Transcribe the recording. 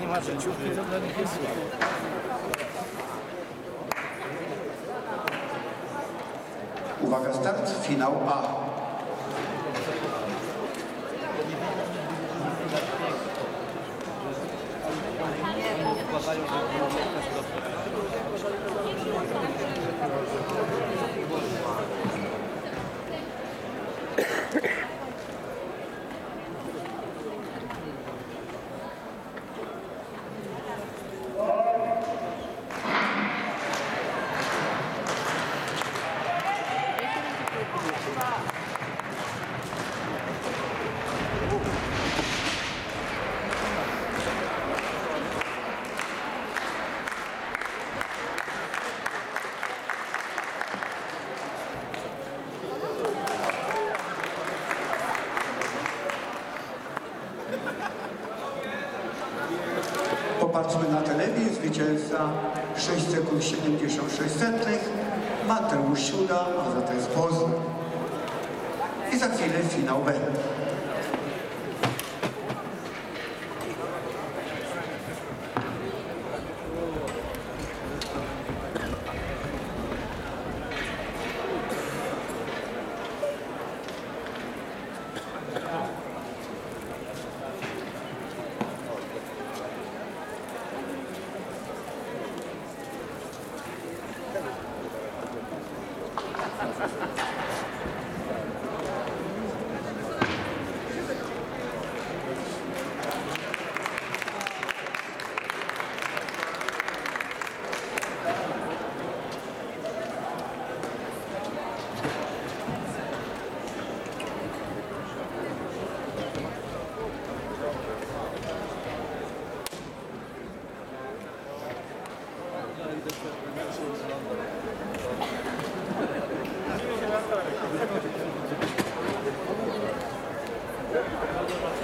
Nie ma życiówki, to dla nich jest słabo. Uwaga, start, finał A. Popatrzmy na telewizję, zwycięzca 6 sekund 76 setnych, Mateusz Siuda, a za to jest Poznań. I za chwilę finał B. ハハハハ! Muchas gracias.